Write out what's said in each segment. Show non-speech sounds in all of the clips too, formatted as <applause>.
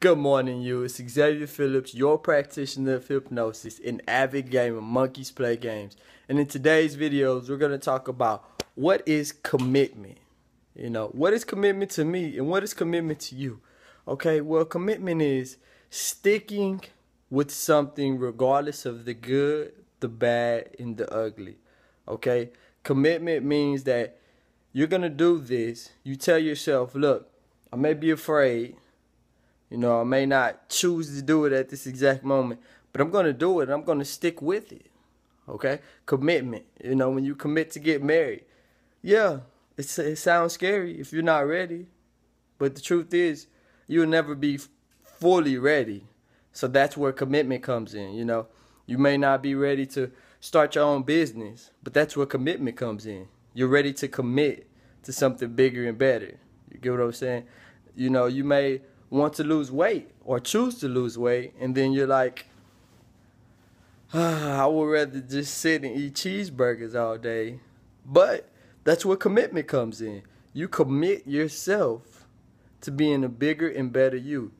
Good morning, you. It's Xavier Phillips, your practitioner of hypnosis and avid gamer, Monkeys Play Games. And in today's videos, we're going to talk about what is commitment. You know, what is commitment to me and what is commitment to you? Okay, well, commitment is sticking with something regardless of the good, the bad, and the ugly. Okay, commitment means that you're going to do this. You tell yourself, look, I may be afraid you know, I may not choose to do it at this exact moment, but I'm going to do it. I'm going to stick with it. Okay? Commitment. You know, when you commit to get married. Yeah, it's, it sounds scary if you're not ready. But the truth is, you'll never be fully ready. So that's where commitment comes in, you know. You may not be ready to start your own business, but that's where commitment comes in. You're ready to commit to something bigger and better. You get what I'm saying? You know, you may want to lose weight or choose to lose weight, and then you're like, ah, <sighs> I would rather just sit and eat cheeseburgers all day. But that's where commitment comes in. You commit yourself to being a bigger and better you.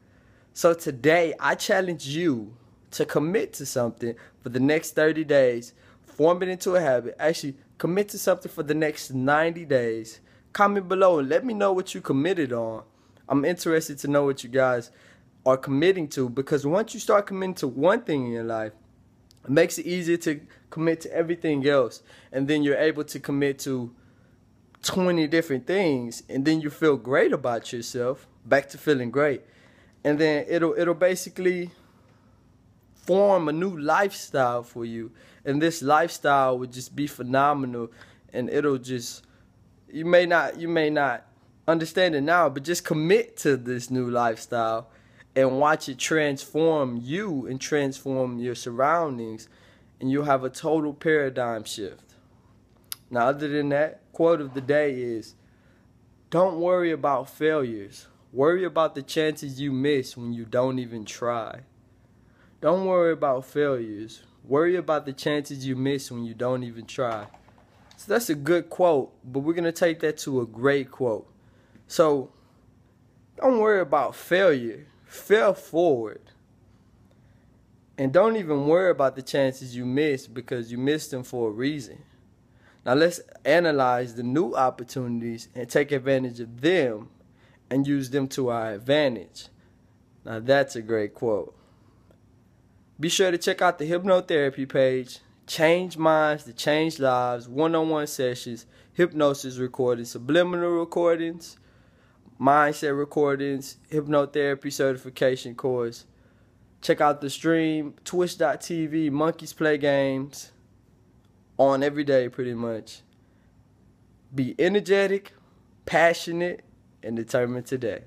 So today, I challenge you to commit to something for the next 30 days, form it into a habit. Actually, commit to something for the next 90 days. Comment below and let me know what you committed on. I'm interested to know what you guys are committing to because once you start committing to one thing in your life, it makes it easier to commit to everything else. And then you're able to commit to 20 different things and then you feel great about yourself, back to feeling great. And then it'll it'll basically form a new lifestyle for you. And this lifestyle would just be phenomenal and it'll just you may not you may not understand it now, but just commit to this new lifestyle and watch it transform you and transform your surroundings, and you'll have a total paradigm shift. Now, other than that, quote of the day is don't worry about failures. Worry about the chances you miss when you don't even try. Don't worry about failures. Worry about the chances you miss when you don't even try. So that's a good quote, but we're going to take that to a great quote. So don't worry about failure. Fail forward. And don't even worry about the chances you missed because you missed them for a reason. Now let's analyze the new opportunities and take advantage of them and use them to our advantage. Now that's a great quote. Be sure to check out the hypnotherapy page. Change minds to change lives, one on one sessions, hypnosis recordings, subliminal recordings, mindset recordings, hypnotherapy certification course. Check out the stream, twitch.tv, Monkeys Play Games, on every day pretty much. Be energetic, passionate, and determined today.